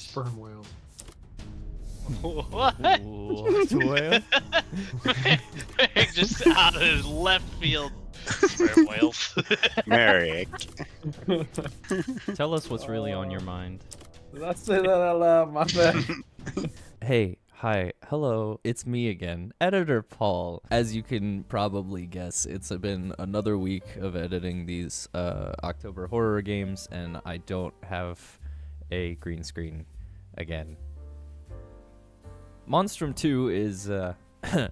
Sperm whales. what? What whale? Just out of his left field. Sperm whales. Merrick. Tell us what's really on your mind. Did I say that out loud? My bad. Hey, hi, hello, it's me again, Editor Paul. As you can probably guess, it's been another week of editing these uh, October horror games, and I don't have a green screen again. Monstrum 2 is, uh,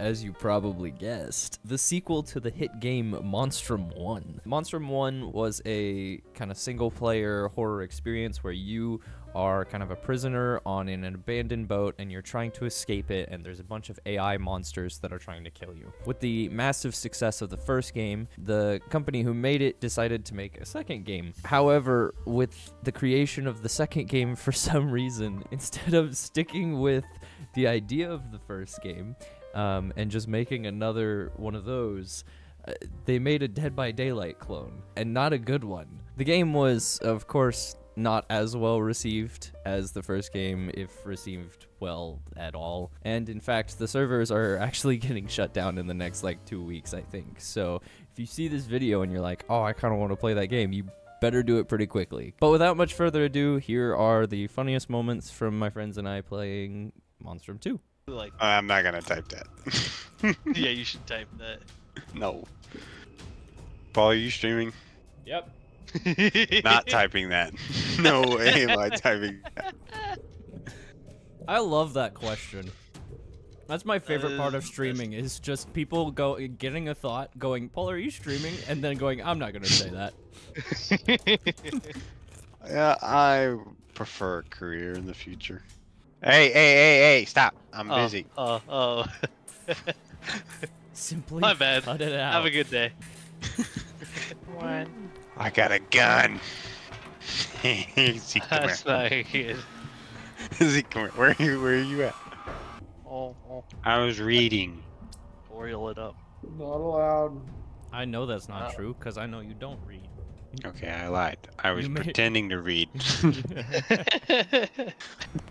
as you probably guessed, the sequel to the hit game Monstrum 1. Monstrum 1 was a kind of single player horror experience where you are kind of a prisoner on an abandoned boat and you're trying to escape it and there's a bunch of AI monsters that are trying to kill you. With the massive success of the first game, the company who made it decided to make a second game. However, with the creation of the second game for some reason, instead of sticking with the idea of the first game um, and just making another one of those, uh, they made a Dead by Daylight clone, and not a good one. The game was, of course, not as well received as the first game, if received well at all. And in fact, the servers are actually getting shut down in the next like two weeks, I think. So if you see this video and you're like, oh, I kind of want to play that game, you better do it pretty quickly. But without much further ado, here are the funniest moments from my friends and I playing Monstrum 2. Like, I'm not gonna type that. yeah, you should type that. no. Paul, are you streaming? Yep. Not typing that. No way am I typing that. I love that question. That's my favorite part of streaming is just people go getting a thought, going, "Paul, are you streaming?" and then going, "I'm not gonna say that." Yeah, I prefer a career in the future. Hey, hey, hey, hey, stop. I'm oh, busy. Oh, oh. Simply My bad. cut it out. Have a good day. One. I got a gun. Zeke, come That's here. not good. Zeke, come here. Where are you, where are you at? Oh, oh. I was reading. Oriel it up. Not allowed. I know that's not Uh, true because I know you don't read. Okay, I lied. I was You made- pretending to read.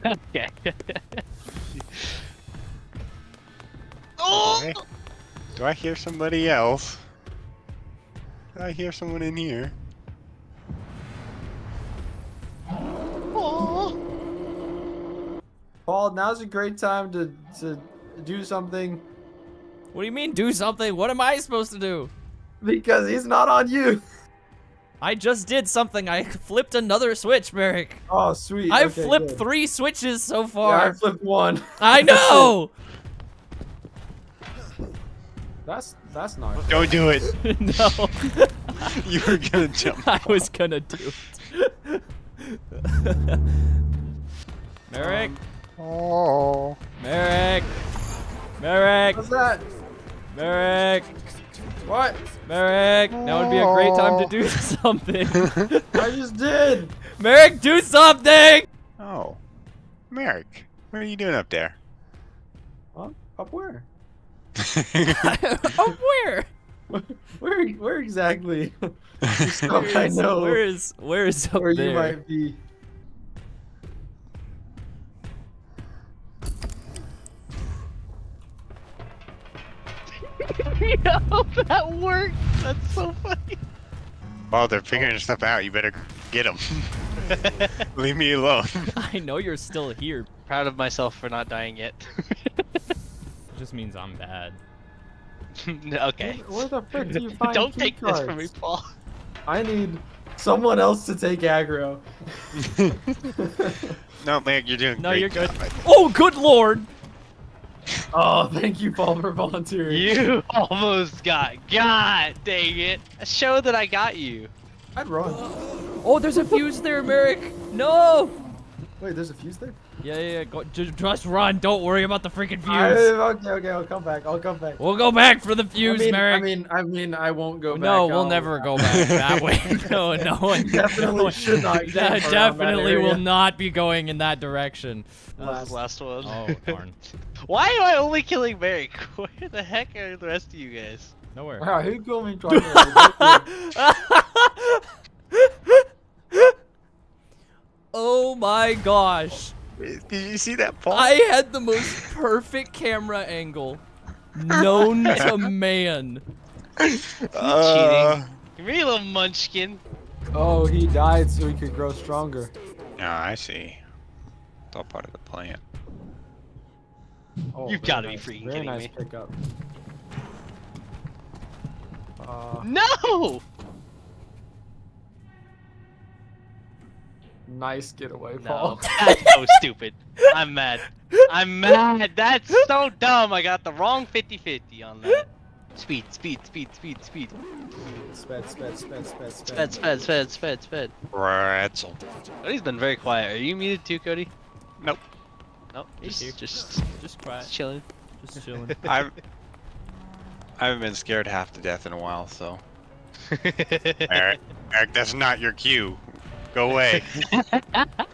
okay. oh! Okay. Do I hear somebody else? Do I hear someone in here? oh. Paul, now's a great time to to do something What do you mean, do something? What am I supposed to do? because he's not on you. I just did something. I flipped another switch, Merrick. Oh, sweet. I've okay, flipped good. three switches so Yeah, I flipped one. I know. That's that's not. Don't do it. no, You were gonna jump. I was gonna do it. Merrick, um, Oh. Merrick, Merrick, What's that? Merrick, What? Merrick. Now would be a great time to do something. I just did. Merrick, do something. Oh. Merrick, what are you doing up there? Huh? Up where? oh, where? Where? Where exactly? I know Where is where is up where there? you might be. Yo, that worked. That's so funny. While they're figuring stuff out, you better get them. Leave me alone. I know you're still here. Proud of myself for not dying yet. It Just means I'm bad. okay. Where the frick do you find Don't key take this from me. Paul. I need someone else to take aggro. no, Merrick, you're doing No, great you're good. job, Oh, good lord! Oh, thank you, Paul, for volunteering. You almost got. God dang it. Show that I got you. I'd run. Oh, there's a fuse there, Merrick. No. Wait, there's a fuse there? Yeah, yeah, yeah. Go, just run. Don't worry about the freaking fuse. I, okay, okay, I'll come back. I'll come back. We'll go back for the fuse, I mean, Merrick. I mean, I mean, I won't go back. no, we'll I'll- never go back that way. No, no one. Definitely no one- should not That camp that definitely will not be going in that direction. That was the last one. Oh, darn. Why am I only killing Merrick? Where the heck are the rest of you guys? Nowhere. Wow, who killed me trying Oh my gosh. Did you see that ball? I had the most perfect camera angle known to man. Uh, Give me a little munchkin. Oh, he died so he could grow stronger. no, I see. It's all part of the plan. Oh, You've gotta be nice- freaking Very kidding nice me. pickup. Uh, No! Nice getaway, No, Paul. that's so stupid. I'm mad. I'm mad. That's so dumb. I got the wrong 50-50 on that. Speed, speed, speed, speed, speed. Sped, sped, sped, sped, sped. Sped, sped, sped, sped, sped. Pretzel. Cody's been very quiet. Are you muted too, Cody? Nope. Nope. He's here. Just, just, Just quiet. just chilling. Just chilling. I've I haven't been scared half to death in a while, so Eric, Eric, that's not your cue. Away.